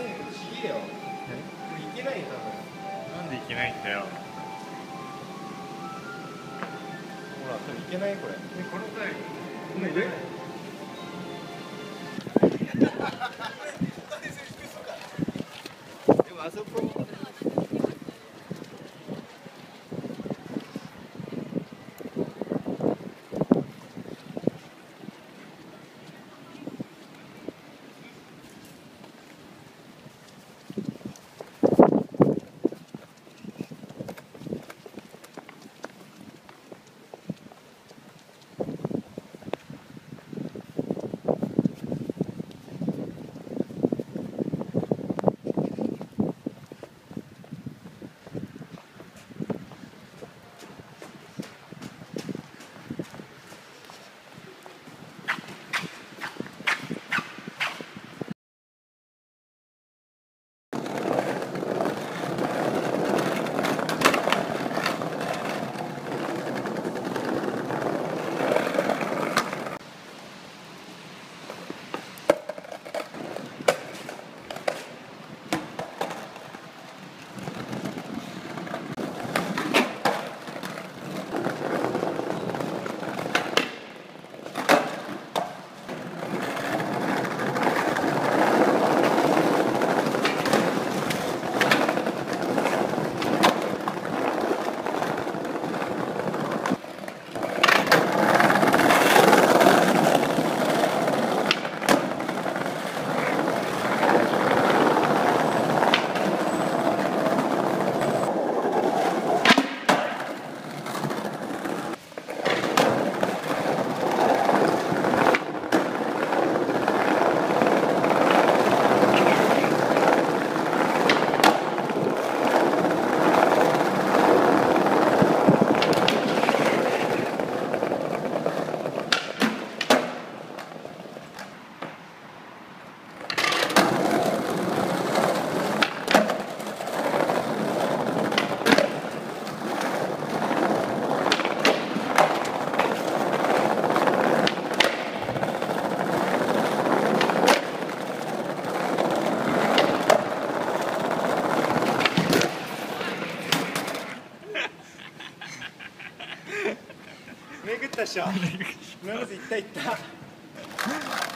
いよ。いけないよなんでいけないんだよ。ほら多分いけないこれ。えこの際もう上でもあそこしたでしょ。いったいった。